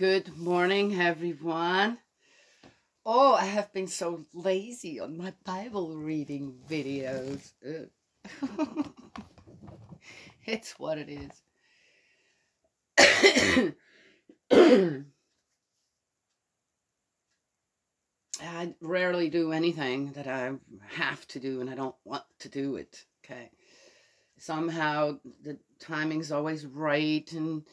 Good morning, everyone. Oh, I have been so lazy on my Bible reading videos. it's what it is. I rarely do anything that I have to do and I don't want to do it. Okay. Somehow the timing's always right and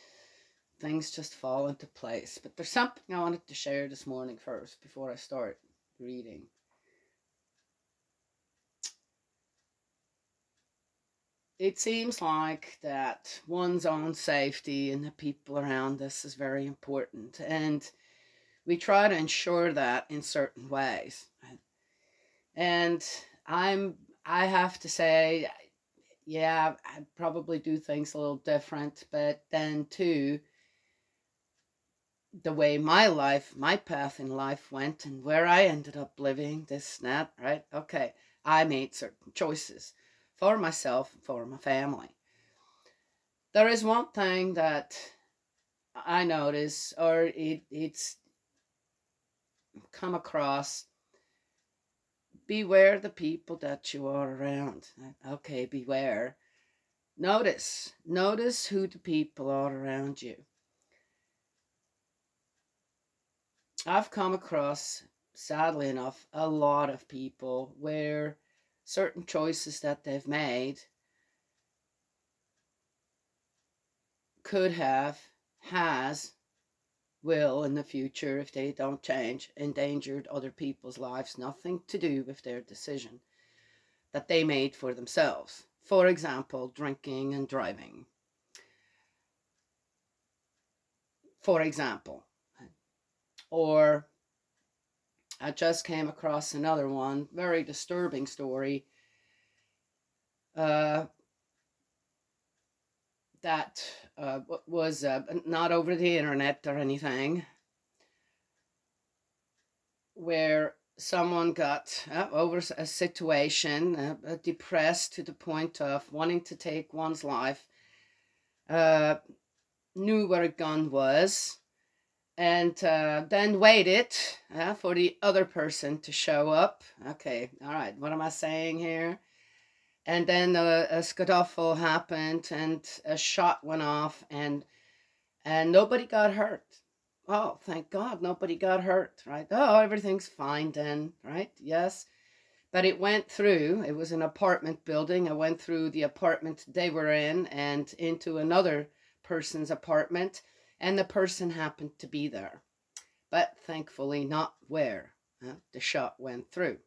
things just fall into place. But there's something I wanted to share this morning first before I start reading. It seems like that one's own safety and the people around us is very important. And we try to ensure that in certain ways. And I'm I have to say, yeah, I probably do things a little different, but then too, the way my life, my path in life went and where I ended up living, this that, right? Okay, I made certain choices for myself for my family. There is one thing that I notice, or it, it's come across. Beware the people that you are around. Okay, beware. Notice, notice who the people are around you. I've come across, sadly enough, a lot of people where certain choices that they've made could have, has, will in the future, if they don't change, endangered other people's lives. Nothing to do with their decision that they made for themselves. For example, drinking and driving. For example, or I just came across another one, very disturbing story. Uh, that uh, was uh, not over the internet or anything, where someone got uh, over a situation, uh, uh, depressed to the point of wanting to take one's life, uh, knew where a gun was, and uh, then waited uh, for the other person to show up. Okay, all right, what am I saying here? And then a, scuffle happened, and a shot went off, and and nobody got hurt. Oh, thank God, nobody got hurt, right? Oh, everything's fine then, right? Yes. But it went through, it was an apartment building. I went through the apartment they were in and into another person's apartment and the person happened to be there. But thankfully not where uh, the shot went through.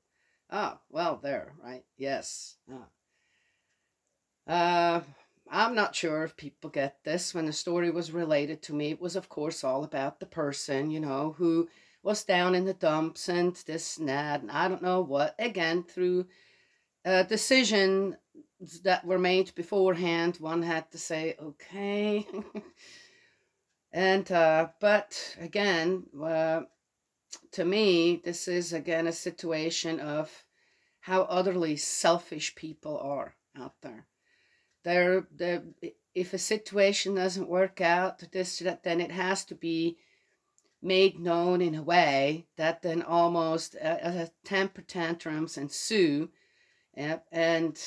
Oh, well, there, right? Yes. Uh, uh, I'm not sure if people get this. When the story was related to me, it was, of course, all about the person, you know, who was down in the dumps and this and that, and I don't know what. Again, through a decision that were made beforehand, one had to say, okay. And, uh, but again, uh, to me, this is again a situation of how utterly selfish people are out there. They're, they're, if a situation doesn't work out, this, that, then it has to be made known in a way that then almost uh, temper tantrums ensue and, and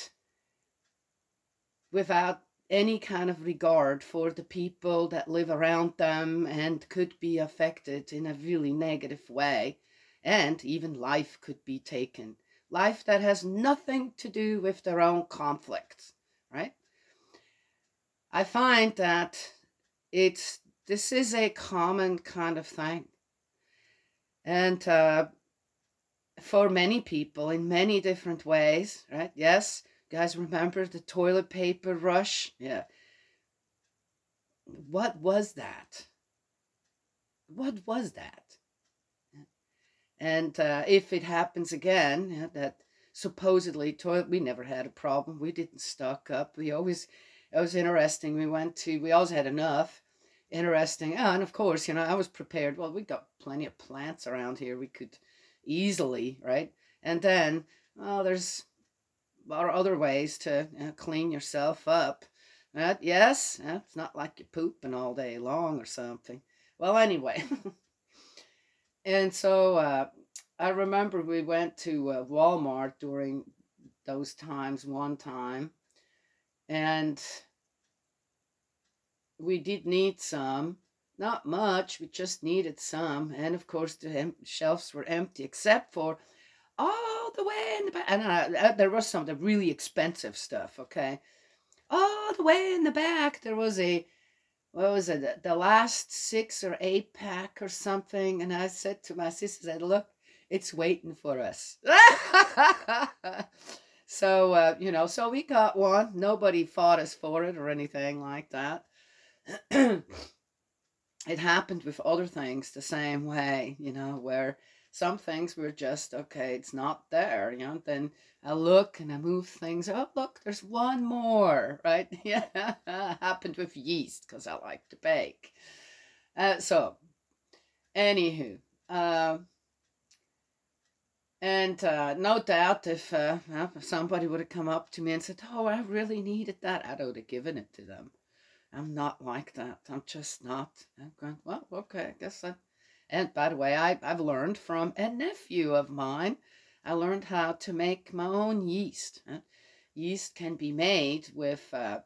without any kind of regard for the people that live around them and could be affected in a really negative way. And even life could be taken. Life that has nothing to do with their own conflicts, right? I find that it's this is a common kind of thing. And uh, for many people in many different ways, right? Yes, guys remember the toilet paper rush? Yeah. What was that? What was that? And uh, if it happens again, yeah, that supposedly toilet, we never had a problem. We didn't stock up. We always, it was interesting. We went to, we always had enough. Interesting. Oh, and of course, you know, I was prepared. Well, we got plenty of plants around here. We could easily, right? And then, well, there's or other ways to you know, clean yourself up. Uh, yes, uh, it's not like you're pooping all day long or something. Well, anyway. and so uh, I remember we went to uh, Walmart during those times one time. And we did need some. Not much, we just needed some. And of course, the shelves were empty except for all the way in the back. And uh, there was some of the really expensive stuff, okay? All the way in the back, there was a, what was it, the last six or eight pack or something. And I said to my sister, I said, look, it's waiting for us. so, uh, you know, so we got one. Nobody fought us for it or anything like that. it happened with other things the same way, you know, where some things were just, okay, it's not there, you know, then I look and I move things. Oh, look, there's one more, right? Yeah, happened with yeast because I like to bake. Uh, so, anywho, uh, and uh, no doubt if, uh, if somebody would have come up to me and said, Oh, I really needed that, I would have given it to them. I'm not like that. I'm just not. I'm going, well, okay, I guess I. And by the way, I, I've learned from a nephew of mine. I learned how to make my own yeast. Yeast can be made with uh,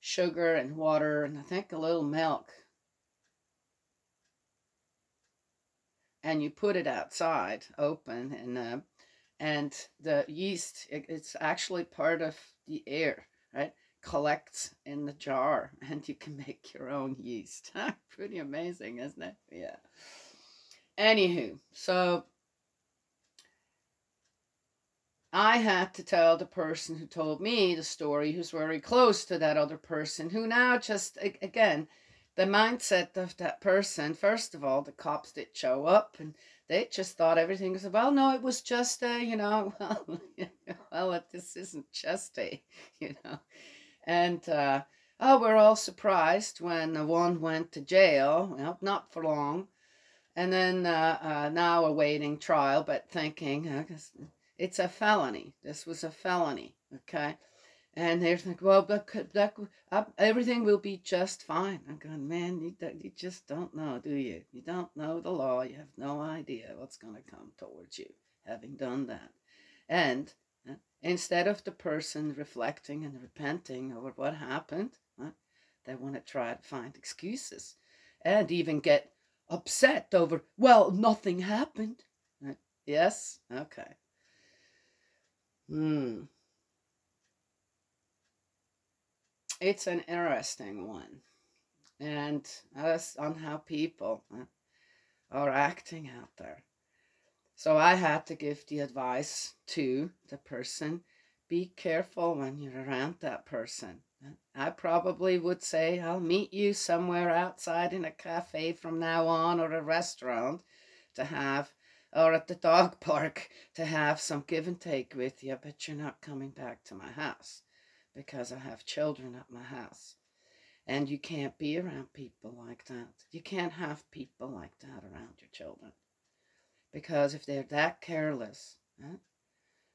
sugar and water and I think a little milk. And you put it outside open and uh, and the yeast it, it's actually part of the air, right? collects in the jar and you can make your own yeast. Pretty amazing, isn't it? Yeah. Anywho, so I had to tell the person who told me the story who's very close to that other person who now just, again, the mindset of that person, first of all, the cops did show up and they just thought everything was, well, no, it was just a, you know, well, well, this isn't just a, you know, and uh, oh, we're all surprised when one went to jail, well, not for long, and then uh, uh, now awaiting trial, but thinking uh, it's a felony. This was a felony, okay? And they're thinking, well, uh, everything will be just fine. I'm going, man, you, you just don't know, do you? You don't know the law. You have no idea what's going to come towards you, having done that. And Instead of the person reflecting and repenting over what happened, right, they want to try to find excuses and even get upset over, well, nothing happened. Yes? Okay. Hmm. It's an interesting one. And us on how people are acting out there. So I had to give the advice to the person be careful when you're around that person. I probably would say, I'll meet you somewhere outside in a cafe from now on or a restaurant to have, or at the dog park to have some give and take with you, but you're not coming back to my house because I have children at my house. And you can't be around people like that. You can't have people like that around your children. Because if they're that careless huh,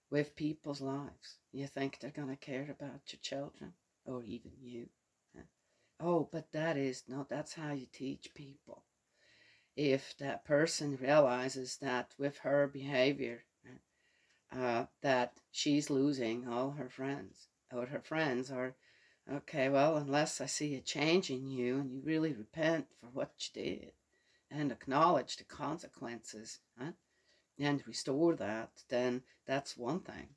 with people's lives, you think they're going to care about your children or even you. Oh, but that is, no, that's how you teach people. If that person realizes that with her behavior, uh, that she's losing all her friends, or her friends are, okay, well, unless I see a change in you and you really repent for what you did, and acknowledge the consequences huh, and restore that, then that's one thing.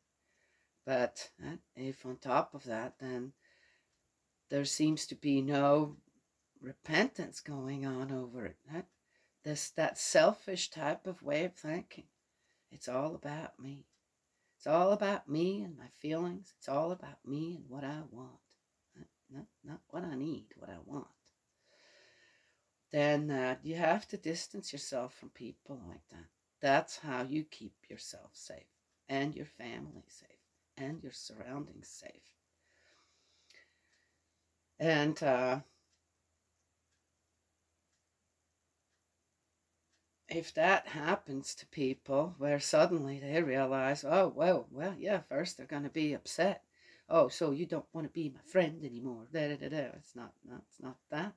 But uh, if on top of that, then there seems to be no repentance going on over it, huh? this that selfish type of way of thinking. It's all about me. It's all about me and my feelings. It's all about me and what I want. Not, not what I need, what I want then uh, you have to distance yourself from people like that. That's how you keep yourself safe and your family safe and your surroundings safe. And uh, if that happens to people where suddenly they realize, oh, well, well, yeah, first they're going to be upset. Oh, so you don't want to be my friend anymore. Da, da, da, da. It's not, not, it's not that.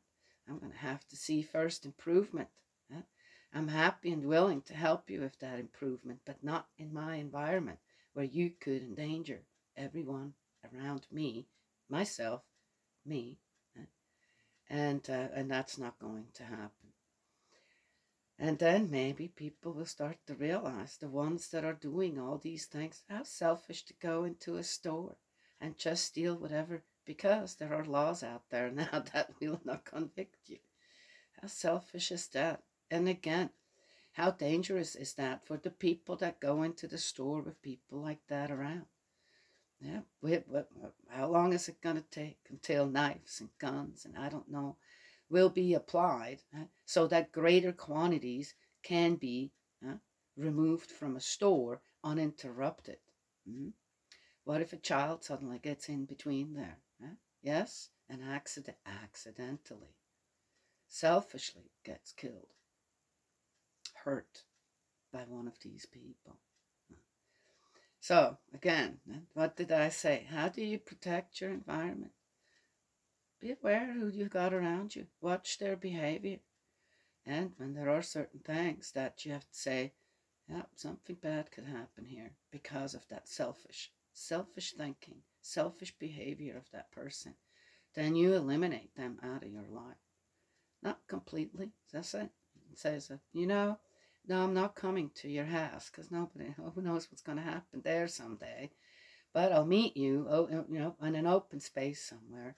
I'm going to have to see first improvement. I'm happy and willing to help you with that improvement, but not in my environment where you could endanger everyone around me, myself, me, and uh, and that's not going to happen. And then maybe people will start to realize the ones that are doing all these things, how selfish to go into a store and just steal whatever because there are laws out there now that will not convict you. How selfish is that? And again, how dangerous is that for the people that go into the store with people like that around? Yeah, how long is it going to take until knives and guns and I don't know will be applied uh, so that greater quantities can be uh, removed from a store uninterrupted? Mm-hmm. What if a child suddenly gets in between there? Uh, yes, and accident accidentally, selfishly gets killed, hurt by one of these people. So, again, what did I say? How do you protect your environment? Be aware who you've got around you. Watch their behavior. And when there are certain things that you have to say, yeah, something bad could happen here because of that selfish, selfish thinking, selfish behavior of that person, then you eliminate them out of your life. Not completely, that's it. It says, you know, no, I'm not coming to your house because nobody, who knows what's going to happen there someday. But I'll meet you, oh, you know, in an open space somewhere.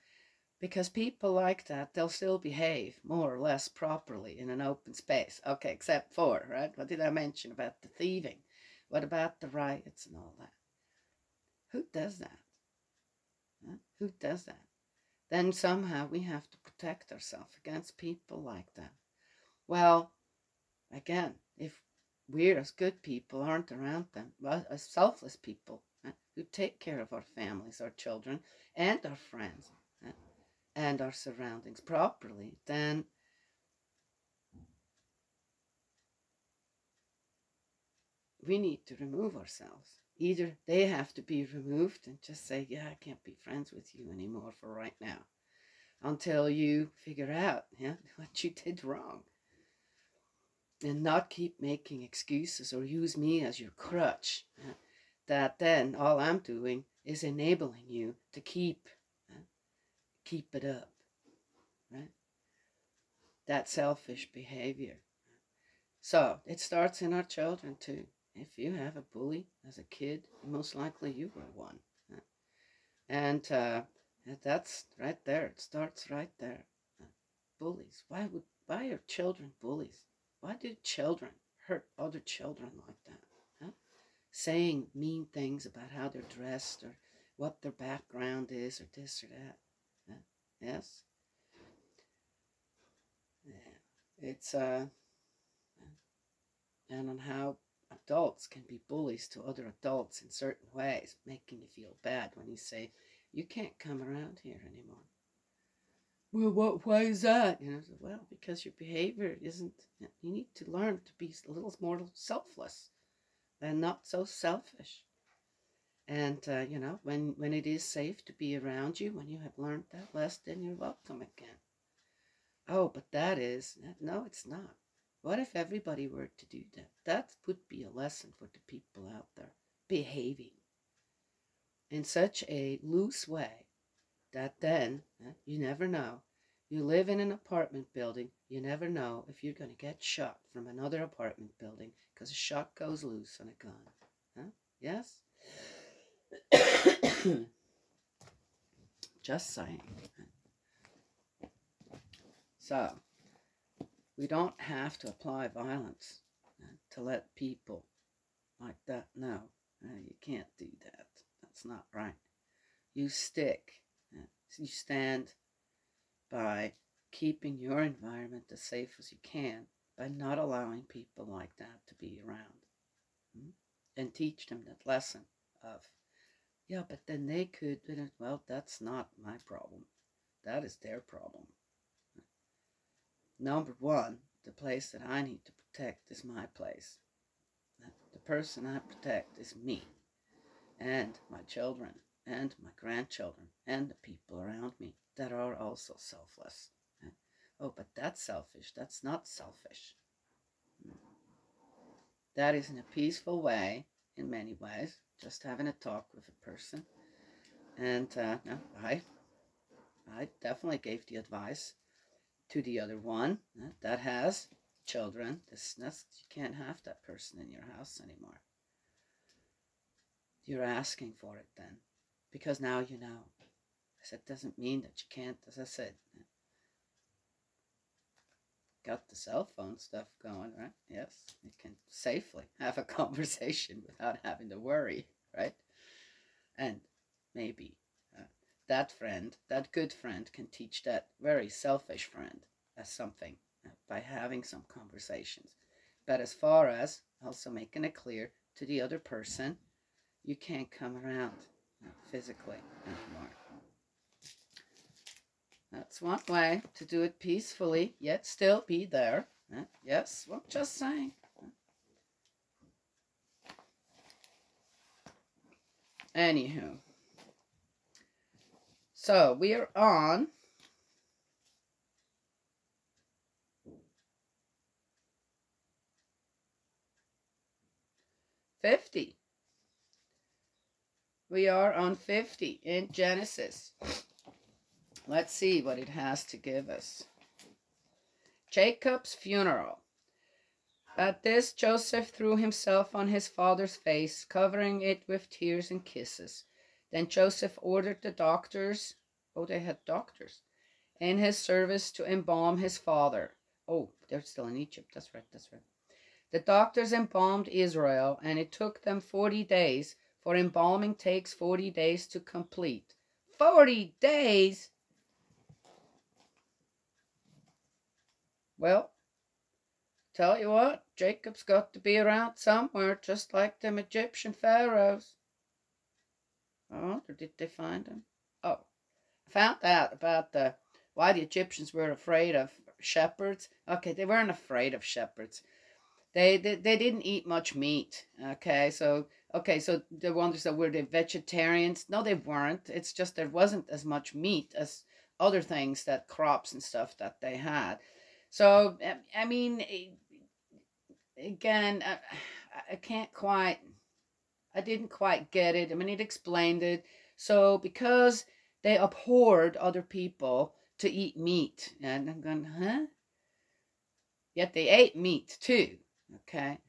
Because people like that, they'll still behave more or less properly in an open space. Okay, except for, right? What did I mention about the thieving? What about the riots and all that? Who does that? Huh? Who does that? Then somehow we have to protect ourselves against people like that. Well, again, if we're as good people aren't around them, as selfless people uh, who take care of our families, our children, and our friends, uh, and our surroundings properly, then we need to remove ourselves. Either they have to be removed and just say, yeah, I can't be friends with you anymore for right now until you figure out yeah, what you did wrong and not keep making excuses or use me as your crutch. Uh, that then all I'm doing is enabling you to keep uh, keep it up, right? That selfish behavior. So it starts in our children too. If you have a bully as a kid, most likely you were one, uh, and that's right there. It starts right there. Bullies. Why would why are children bullies? Why do children hurt other children like that? Huh? Saying mean things about how they're dressed or what their background is or this or that. Huh? Yes? Yeah. It's, uh, and on how adults can be bullies to other adults in certain ways, making you feel bad when you say, you can't come around here anymore well, what, why is that? You know, well, because your behavior isn't, you need to learn to be a little more selfless and not so selfish. And, uh, you know, when, when it is safe to be around you, when you have learned that lesson, then you're welcome again. Oh, but that is, no, it's not. What if everybody were to do that? That would be a lesson for the people out there, behaving in such a loose way that then, eh, you never know, you live in an apartment building, you never know if you're going to get shot from another apartment building because a shot goes loose on a gun. Huh? Yes? Just saying. So, we don't have to apply violence eh, to let people like that know. Eh, you can't do that. That's not right. You stick you stand by keeping your environment as safe as you can by not allowing people like that to be around. Hmm? And teach them that lesson of, yeah, but then they could, well, that's not my problem. That is their problem. Number one, the place that I need to protect is my place. The person I protect is me and my children and my grandchildren and the people around me that are also selfless. oh, but that's selfish. That's not selfish. That is in a peaceful way, in many ways, just having a talk with a person. And uh, no, I, I definitely gave the advice to the other one uh, that has children. This, that's, you can't have that person in your house anymore. You're asking for it then, because now you know. I said, doesn't mean that you can't, as I said, got the cell phone stuff going, right? Yes, you can safely have a conversation without having to worry, right? And maybe uh, that friend, that good friend, can teach that very selfish friend as something uh, by having some conversations. But as far as also making it clear to the other person, you can't come around uh, physically anymore. That's one way to do it peacefully, yet still be there. Yes, well, just saying. Anywho. So, we are on Fifty. We are on 50 in Genesis. Let's see what it has to give us. Jacob's funeral. At this, Joseph threw himself on his father's face, covering it with tears and kisses. Then Joseph ordered the doctors, oh, they had doctors, in his service to embalm his father. Oh, they're still in Egypt. That's right, that's right. The doctors embalmed Israel, and it took them 40 days, for embalming takes 40 days to complete. 40 days? Well, tell you what, Jacob's got to be around somewhere, just like them Egyptian pharaohs. Oh, did they find him? Oh, I found out about the why the Egyptians were afraid of shepherds. Okay, they weren't afraid of shepherds. They, they they didn't eat much meat. Okay, so okay, so the wonders that were they vegetarians? No, they weren't. It's just there wasn't as much meat as other things that crops and stuff that they had. So, I mean, again, I, I can't quite, I didn't quite get it. I mean, it explained it. So, because they abhorred other people to eat meat, and I'm going, huh? Yet they ate meat too, okay?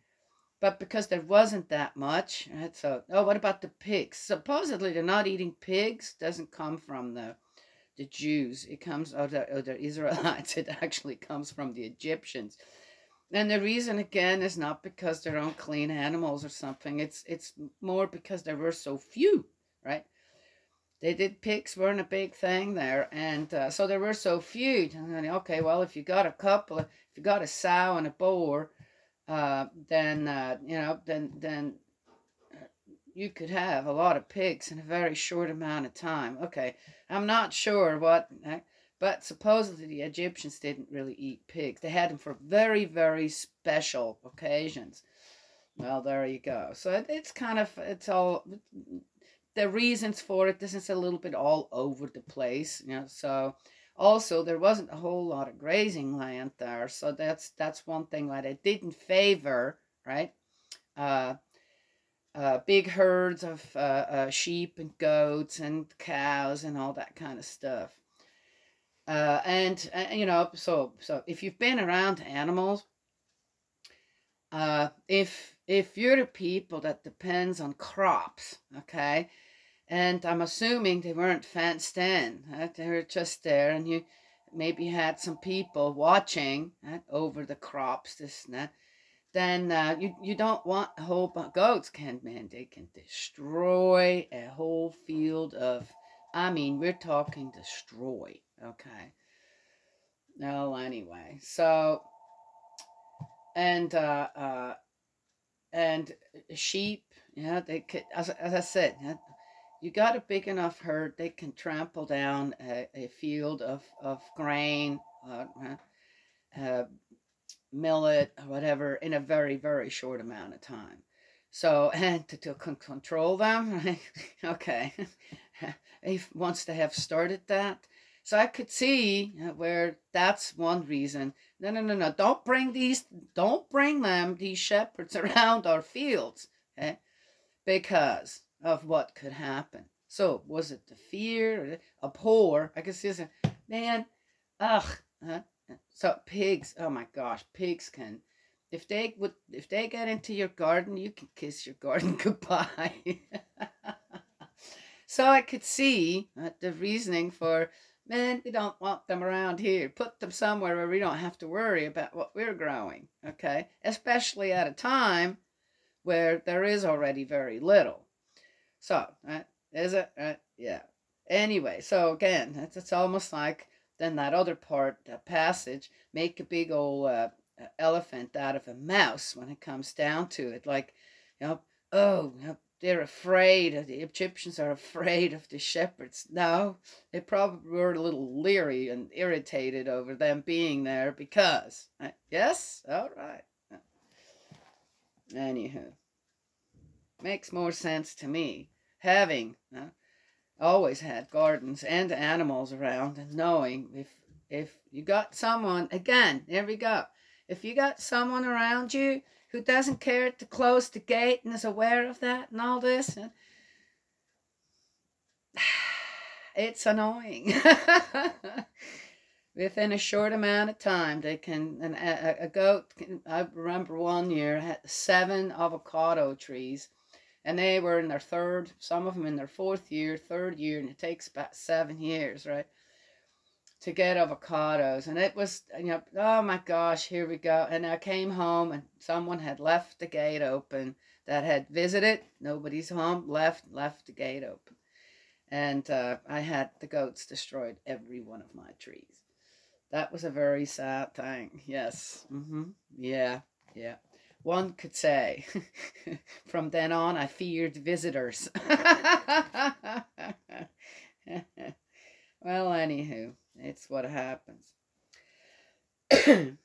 But because there wasn't that much, right? So, oh, what about the pigs? Supposedly, they're not eating pigs. Doesn't come from the the Jews. It comes out of the Israelites. It actually comes from the Egyptians. And the reason again is not because they're unclean animals or something. It's it's more because there were so few, right? They did pigs weren't a big thing there, and uh, so there were so few. okay, well, if you got a couple, if you got a sow and a boar, uh, then uh, you know, then then you could have a lot of pigs in a very short amount of time. Okay, I'm not sure what, eh, but supposedly the Egyptians didn't really eat pigs. They had them for very, very special occasions. Well, there you go. So it's kind of, it's all, the reasons for it, this is a little bit all over the place. You know, so also there wasn't a whole lot of grazing land there. So that's, that's one thing that it didn't favor, right? Uh, uh, big herds of uh, uh, sheep and goats and cows and all that kind of stuff. Uh, and uh, you know, so so if you've been around animals, uh, if if you're a people that depends on crops, okay, and I'm assuming they weren't fenced in, right? they were just there, and you maybe had some people watching right, over the crops, this and that then uh, you, you don't want a whole bunch goats can man they can destroy a whole field of i mean we're talking destroy okay no anyway so and uh uh and sheep yeah they could as, as i said you got a big enough herd they can trample down a, a field of of grain uh, uh, millet, or whatever, in a very, very short amount of time. So, and to, to control them, okay, he wants to have started that. So I could see uh, where that's one reason. No, no, no, no. Don't bring these, don't bring them, these shepherds around our fields, okay? Because of what could happen. So was it the fear, or the poor? I could see, man, ugh. Huh? So pigs, oh my gosh, pigs can if they would if they get into your garden you can kiss your garden goodbye so i could see uh, the reasoning for man we don't want them around here put them somewhere where we don't have to worry about what we're growing okay especially at a time where there is already very little so is it yeah anyway so again it's, it's almost like then that other part that passage make a big old uh, elephant out of a mouse when it comes down to it. Like, you know, oh, you know, they're afraid. The Egyptians are afraid of the shepherds. No, they probably were a little leery and irritated over them being there because. Right? Yes? All right. Anywho, makes more sense to me having uh, always had gardens and animals around and knowing if if you got someone again there we go if you got someone around you who doesn't care to close the gate and is aware of that and all this, and, it's annoying. Within a short amount of time, they can, an, a, a goat, can, I remember one year, had seven avocado trees and they were in their third, some of them in their fourth year, third year, and it takes about seven years, right? to get avocados. And it was you know oh my gosh here we go. And i came home and someone had left the gate open that had visited. Nobody's home. Left left the gate open. And uh, i had the goats destroyed every one of my trees. That was a very sad thing. Yes. Mm-hmm. Yeah. Yeah one could say from then on i feared visitors well anywho it's what happens.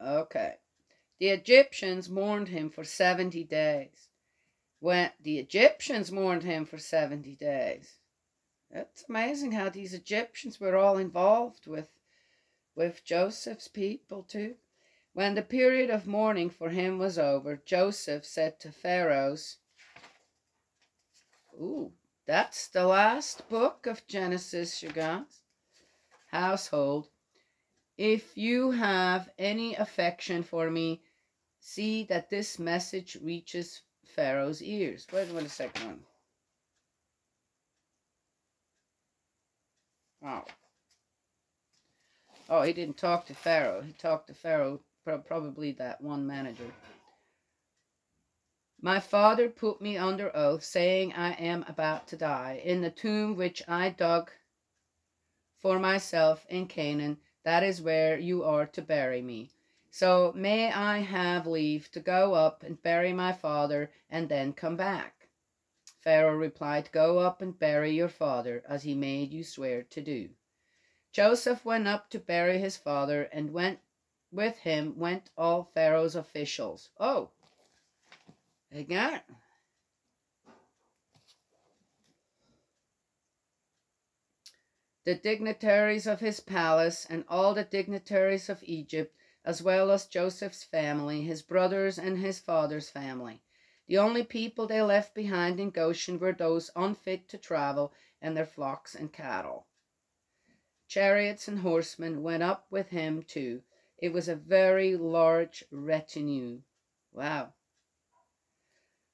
okay. The Egyptians mourned him for 70 days. When the Egyptians mourned him for 70 days. It's amazing how these Egyptians were all involved with with Joseph's people too. When the period of mourning for him was over, Joseph said to Pharaoh's Ooh, that's the last book of Genesis, you guys. Household. If you have any affection for me, see that this message reaches Pharaoh's ears. Wait, wait a second. Oh. Oh, he didn't talk to Pharaoh. He talked to Pharaoh, probably that one manager. My father put me under oath, saying I am about to die. In the tomb which I dug for myself in Canaan, that is where you are to bury me. So may I have leave to go up and bury my father and then come back? Pharaoh replied, Go up and bury your father, as he made you swear to do. Joseph went up to bury his father, and went with him went all Pharaoh's officials. Oh, Again. The dignitaries of his palace and all the dignitaries of Egypt, as well as Joseph's family, his brothers, and his father's family. The only people they left behind in Goshen were those unfit to travel and their flocks and cattle. Chariots and horsemen went up with him too. It was a very large retinue. Wow.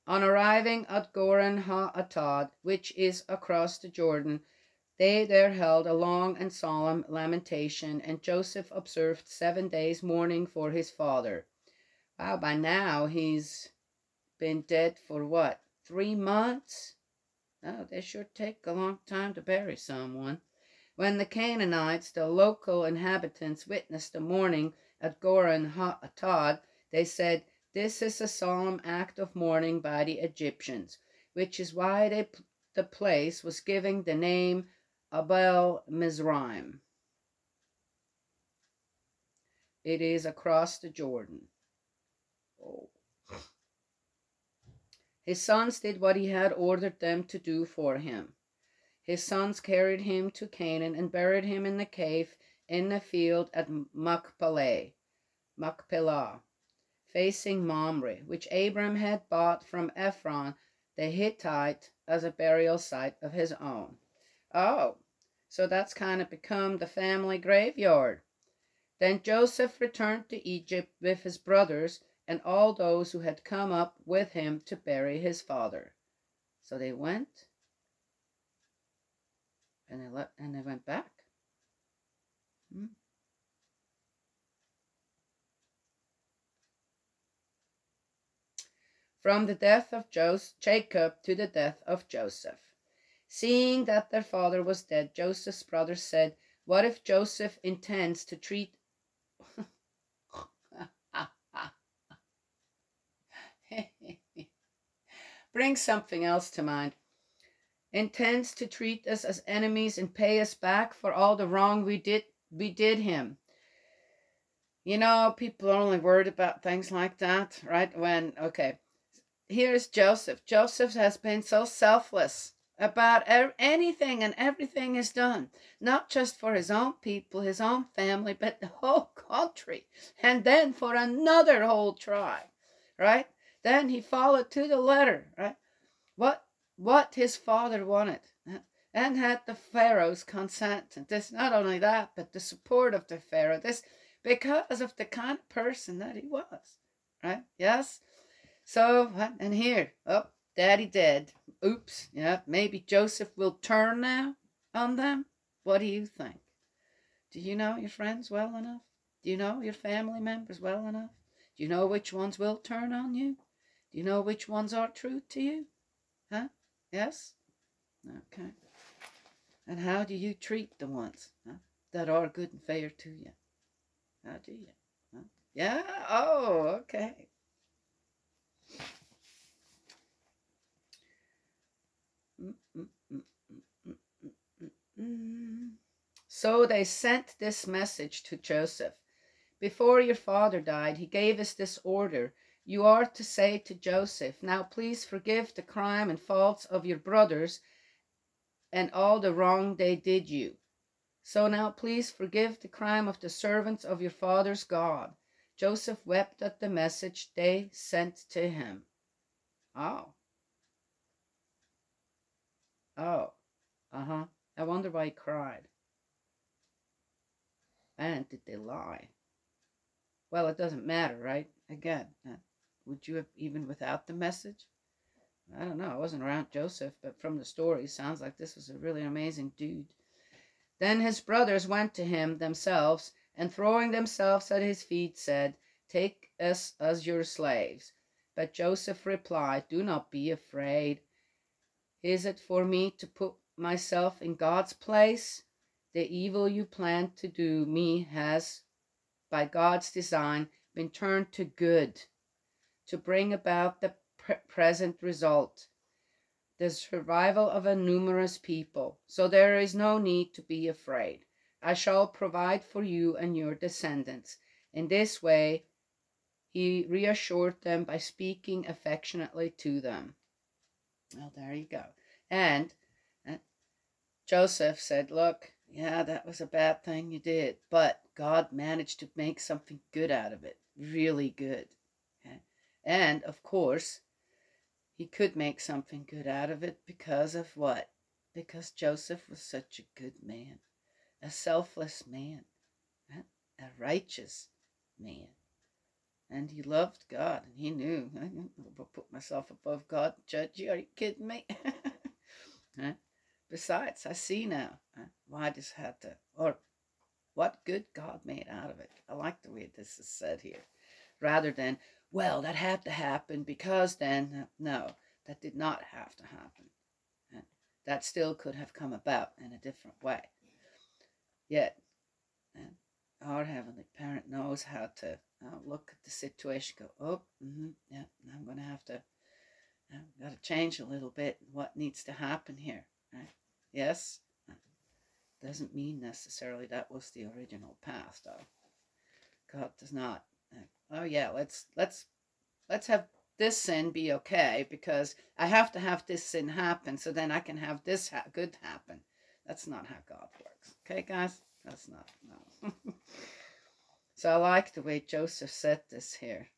On arriving at Goren ha-Atad, which is across the Jordan, they there held a long and solemn lamentation, and Joseph observed seven days mourning for his father. Wow, by now he's been dead for what, three months? Oh, they sure take a long time to bury someone. When the Canaanites, the local inhabitants, witnessed the mourning at Goren ha-Atad, they said, this is a solemn act of mourning by the Egyptians, which is why they, the place was given the name Abel Mizraim. It is across the Jordan. Oh. His sons did what he had ordered them to do for him. His sons carried him to Canaan and buried him in the cave in the field at Machpelah, Machpelah, facing Mamre, which Abram had bought from Ephron the Hittite as a burial site of his own. Oh, so that's kind of become the family graveyard. Then Joseph returned to Egypt with his brothers and all those who had come up with him to bury his father. So they went and they let and they went back. Hmm. From the death of Jacob to the death of Joseph. Seeing that their father was dead, Joseph's brothers said, What if Joseph intends to treat Bring something else to mind. Intends to treat us as enemies and pay us back for all the wrong we did we did him. You know, people are only worried about things like that, right? When okay, here's Joseph. Joseph has been so selfless about anything and everything is done, not just for his own people, his own family, but the whole country, and then for another whole tribe, right? Then he followed to the letter, right? What what his father wanted, uh, and had the Pharaoh's consent. And this not only that, but the support of the Pharaoh. This because of the kind of person that he was, right? Yes. So and here, oh, Daddy dead. Oops. Yeah, maybe Joseph will turn now on them. What do you think? Do you know your friends well enough? Do you know your family members well enough? Do you know which ones will turn on you? Do you know which ones are true to you? Huh? Yes? Okay. And how do you treat the ones huh, that are good and fair to you? How do you? Huh? Yeah? Oh, okay. So they sent this message to Joseph. Before your father died, he gave us this order. You are to say to Joseph, Now please forgive the crime and faults of your brothers and all the wrong they did you. So now please forgive the crime of the servants of your father's God. Joseph wept at the message they sent to him. Oh. Oh. Uh-huh. I wonder why he cried. And did they lie? Well, it doesn't matter, right? Again, uh, would you have, even without the message? I don't know. I wasn't around Joseph, but from the story, sounds like this was a really amazing dude. Then his brothers went to him themselves, and throwing themselves at his feet, said, Take us as your slaves. But Joseph replied, Do not be afraid. Is it for me to put myself in God's place? The evil you planned to do me has, by God's design, been turned to good, to bring about the pre present result, the survival of a numerous people. So there is no need to be afraid. I shall provide for you and your descendants. In this way, he reassured them by speaking affectionately to them. Well, there you go. And uh, Joseph said, Look, yeah, that was a bad thing you did, but God managed to make something good out of it. Really good. And, of course, he could make something good out of it because of what? Because Joseph was such a good man, a selfless man, a righteous man. And he loved God, and he knew, I'll put myself above God, judge you. Are you kidding me? Besides, I see now why this had to, or what good God made out of it. I like the way this is said here. Rather than, well, that had to happen because then, no, that did not have to happen. Huh? That still could have come about in a different way. Yet, our Heavenly Parent knows how to uh, look at the situation, go, oh, mm -hmm, yeah, I'm going to have to I've got to change a little bit what needs to happen here. Right? Yes, doesn't mean necessarily that was the original path, though. God does not. Oh yeah, let's let's let's have this sin be okay because I have to have this sin happen so then I can have this ha good happen. That's not how God works. Okay, guys? That's not, no. so I like the way Joseph said this here.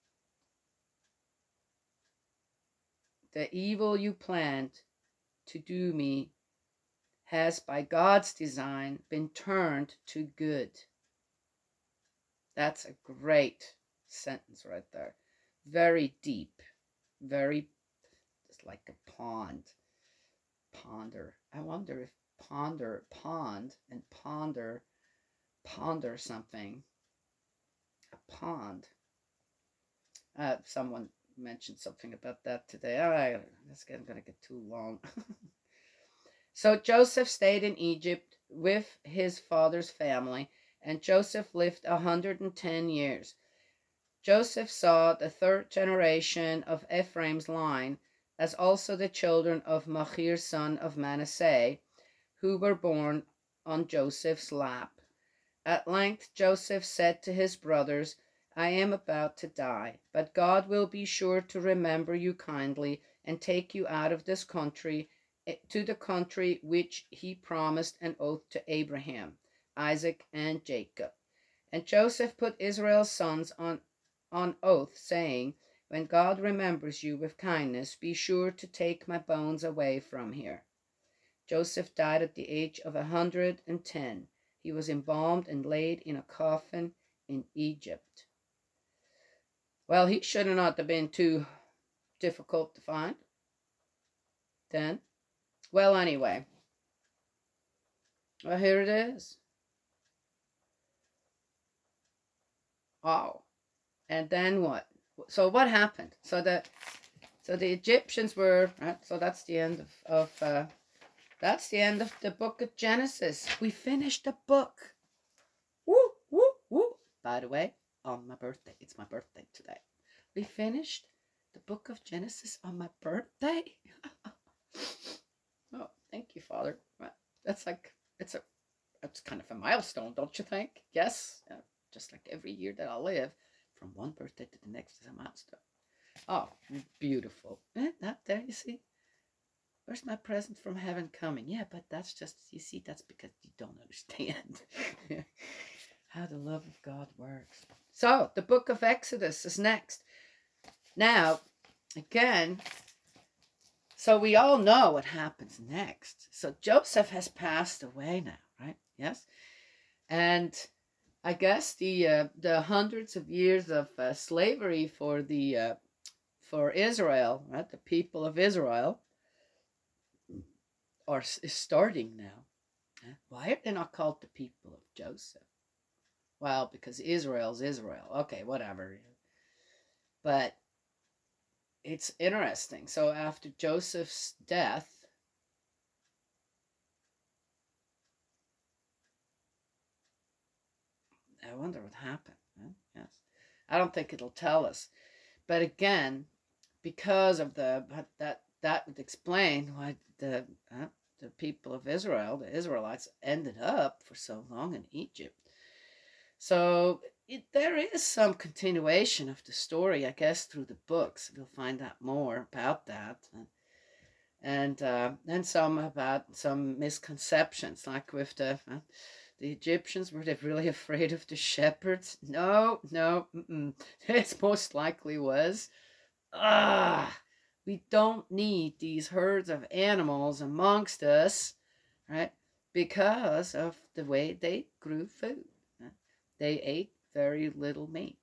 The evil you planned to do me has, by God's design, been turned to good. That's a great sentence right there. Very deep, very just like a pond. Ponder. I wonder if ponder, pond, and ponder, ponder something. A pond. Uh, someone mentioned something about that today. All right, that's going to get too long. so Joseph stayed in Egypt with his father's family, and Joseph lived a 110 years. Joseph saw the third generation of Ephraim's line, as also the children of Machir son of Manasseh, who were born on Joseph's lap. At length Joseph said to his brothers, I am about to die, but God will be sure to remember you kindly and take you out of this country eh, to the country which he promised an oath to Abraham, Isaac, and Jacob. And Joseph put Israel's sons on, on oath, saying, When God remembers you with kindness, be sure to take my bones away from here. Joseph died at the age of a hundred and ten. He was embalmed and laid in a coffin in Egypt. Well, he should have not have been too difficult to find. Then, well, anyway. Well, here it is. Oh, and then what? So what happened? So the so the Egyptians were right. So that's the end of of uh, that's the end of the book of Genesis. We finished the book. Woo woo woo. By the way, on my birthday. It's my birthday today. We finished the book of Genesis on my birthday. oh, thank you, Father. That's like it's a it's kind of a milestone, don't you think? Yes, just like every year that I live, from one birthday to the next is a milestone. Oh, beautiful. Eh, that there you see. Where's my present from heaven coming? Yeah, but that's just you see, that's because you don't understand how the love of God works. So, the book of Exodus is next. Now, again, so we all know what happens next. So, Joseph has passed away now, right? Yes. And I guess the uh, the hundreds of years of uh, slavery for the uh, for Israel, right, the people of Israel, are is starting now. Why are they not called the people of Joseph? Well, because Israel's Israel. Okay, whatever. But it's interesting. So after Joseph's death, I wonder what happened. Yes, I don't think it'll tell us. But again, because of the that that would explain why the uh, the people of Israel, the Israelites, ended up for so long in Egypt. So it, there is some continuation of the story, I guess, through the books. We'll find out more about that. And, and uh, then some about some misconceptions, like with the uh, the Egyptians. Were they really afraid of the shepherds? No, no, mm -mm. it most likely was. Ah, we don't need these herds of animals amongst us, right? Because of the way they grew food. They ate very little meat.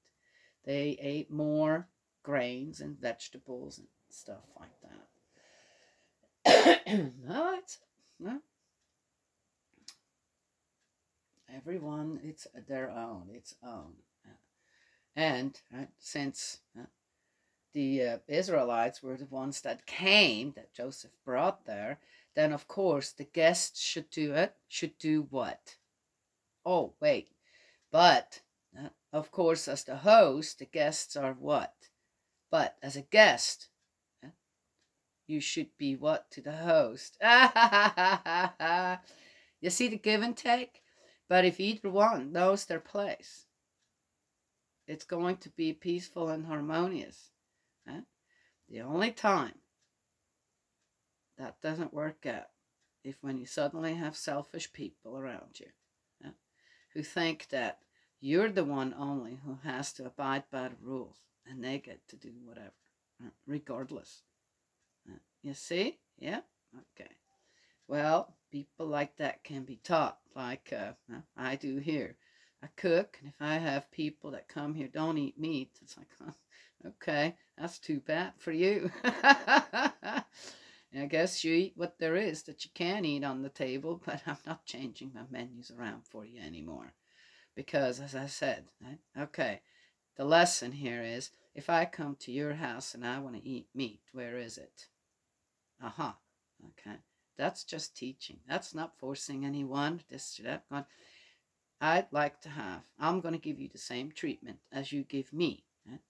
They ate more grains and vegetables and stuff like that. no, it's no. Everyone, it's their own, its own. And uh, since uh, the uh, Israelites were the ones that came, that Joseph brought there, then of course the guests should do it. Should do what? Oh, wait. But, uh, of course, as the host, the guests are what? But as a guest, uh, you should be what to the host? you see the give and take? But if either one knows their place, it's going to be peaceful and harmonious. Eh? The only time that doesn't work out if when you suddenly have selfish people around you yeah, who think that you're the one only who has to abide by the rules and they get to do whatever, eh? regardless. Eh? You see? Yeah? Okay. Well, people like that can be taught, like uh, I do here. I cook, and if I have people that come here don't eat meat, it's like, huh, okay, that's too bad for you. I guess you eat what there is that you can eat on the table, but I'm not changing my menus around for you anymore. Because, as I said, right, okay, the lesson here is if I come to your house and I want to eat meat, where is it? Aha, okay. That's just teaching. That's not forcing anyone, this or that. Going, I'd like to have, I'm going to give you the same treatment as you give me. Right?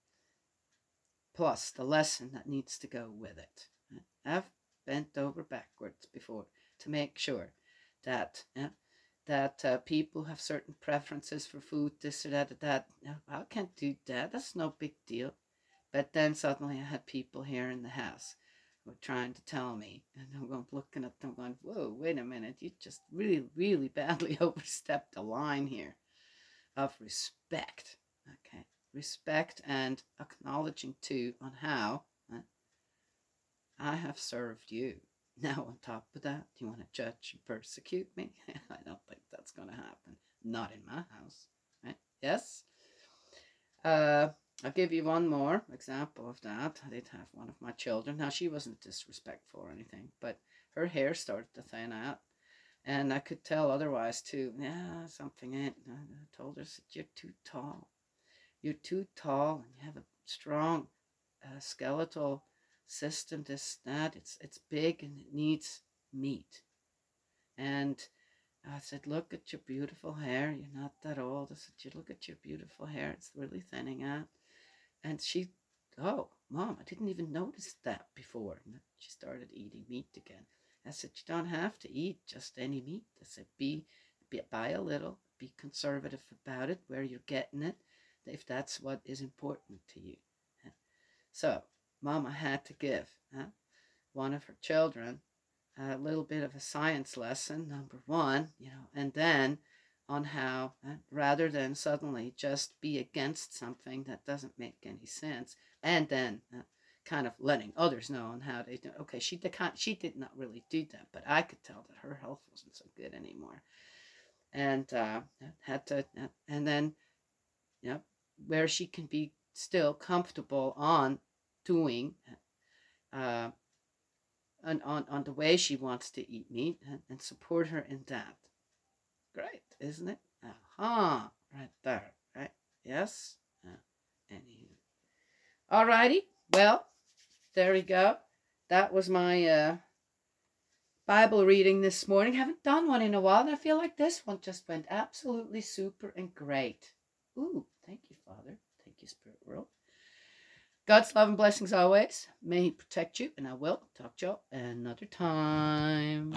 Plus the lesson that needs to go with it. Right? I've bent over backwards before to make sure that eh, that uh, people have certain preferences for food, this or that, or that. No, I can't do that. That's no big deal. But then suddenly I had people here in the house were trying to tell me, and I'm going, looking at them going, whoa, wait a minute, you just really, really badly overstepped the line here of respect. Okay, respect and acknowledging too on how uh, I have served you. Now, on top of that, you want to judge and persecute me? I don't think that's going to happen. Not in my house. Right? Yes? Uh, I'll give you one more example of that. I did have one of my children. Now, she wasn't disrespectful or anything, but her hair started to thin out. And I could tell otherwise, too. Yeah, something ain't. I told her, said, you're too tall. You're too tall, and you have a strong uh, skeletal system, this, that. It's, it's big, and it needs meat. And I said, look at your beautiful hair. You're not that old. I said, you look at your beautiful hair. It's really thinning out. And she, oh, mom, I didn't even notice that before. And she started eating meat again. I said, you don't have to eat just any meat. I said, be, be buy a little, be conservative about it, where you're getting it, if that's what is important to you. So, Mama had to give huh, one of her children a little bit of a science lesson, number one, you know, and then on how, rather than suddenly just be against something that doesn't make any sense, and then uh, kind of letting others know on how they do. Okay, she did, she did not really do that, but I could tell that her health wasn't so good anymore, and uh, had to, uh, and then, you know, where she can be still comfortable on doing, uh, on, on, on the way she wants to eat meat and support her in that. Great, isn't it? Aha, right there, right? Yes? Uh, anywho. Alrighty, well, there we go. That was my uh, Bible reading this morning. Haven't done one in a while, and I feel like this one just went absolutely super and great. Ooh, thank you, Father. Thank you, Spirit World. God's love and blessings always. May He protect you, and I will talk to you another time.